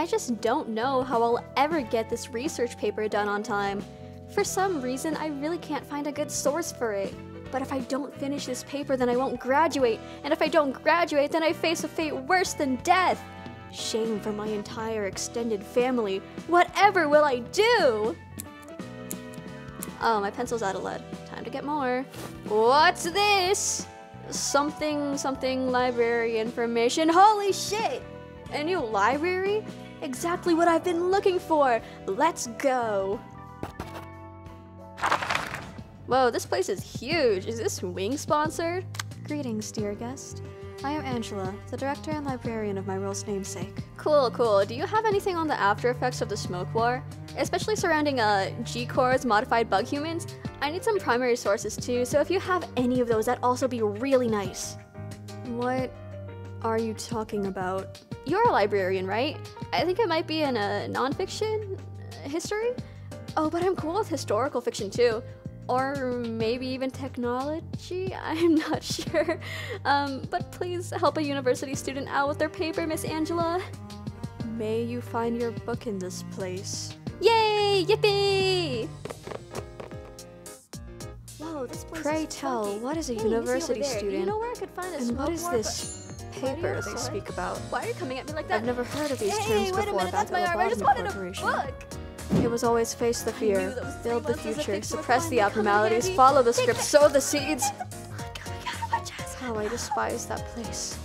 I just don't know how I'll ever get this research paper done on time. For some reason, I really can't find a good source for it. But if I don't finish this paper, then I won't graduate. And if I don't graduate, then I face a fate worse than death. Shame for my entire extended family. Whatever will I do? Oh, my pencil's out of lead. Time to get more. What's this? Something, something library information. Holy shit! A new library? Exactly what I've been looking for. Let's go. Whoa, this place is huge. Is this Wing sponsored? Greetings, dear guest. I am Angela, the director and librarian of my role's namesake. Cool, cool. Do you have anything on the after effects of the smoke war? Especially surrounding uh, G-Corps modified bug humans? I need some primary sources too, so if you have any of those, that'd also be really nice. What are you talking about? You're a librarian, right? I think it might be in a nonfiction uh, history. Oh, but I'm cool with historical fiction too. Or maybe even technology? I'm not sure. Um, but please help a university student out with their paper, Miss Angela. May you find your book in this place. Yay! Yippee! Whoa, this place Pray is tell, funky. what is a Hey, university Do you know where I could find a And what is this Why are you paper they speak about? Why are you coming at me like that? I've never heard of these hey, terms wait a before minute, back that's my arm. I just wanted a book. It was always face the fear, build the a future, suppress the abnormalities, follow the script, sow the seeds. Coming out of my chest. How I despise that place.